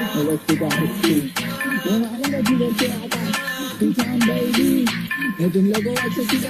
and what you I don't know what you're to, I time, baby. You